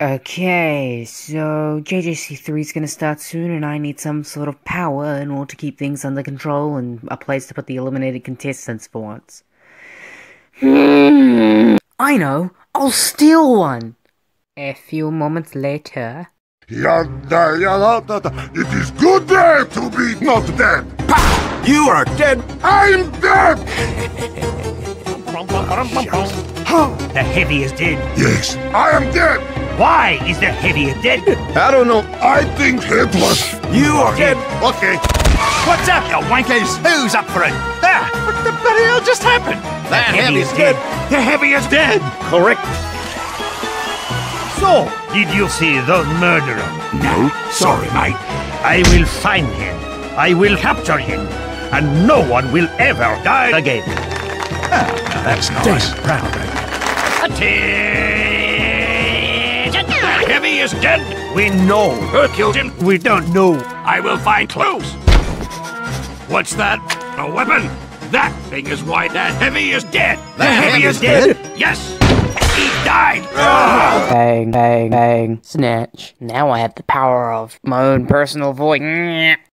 Okay, so JJC3 is going to start soon, and I need some sort of power in order to keep things under control and a place to put the eliminated contestants for once. Hmm, I know! I'll steal one! A few moments later. Yada yada. It is good day to be not dead. You are dead. I'm dead. The heavy is dead. Yes, I am dead. Why is the heavy dead? I don't know. I think it was. You are dead. Okay. What's up, you wankers? Who's up for it? Ah, what the bloody hell just happened? The That heavy heavy is is dead. The heavy is dead. Correct. So, did you see the murderer? No, sorry, mate. I will find him. I will capture him. And no one will ever die again. Ah, That's nice. proud of you. Attention! Heavy is dead. We know who killed him. We don't know. I will find clues. What's that? A weapon? That thing is why that heavy is dead. The, heavy is dead? Yes. He died. Bang, bang, bang. Snatch. Now I have the power of my own personal void.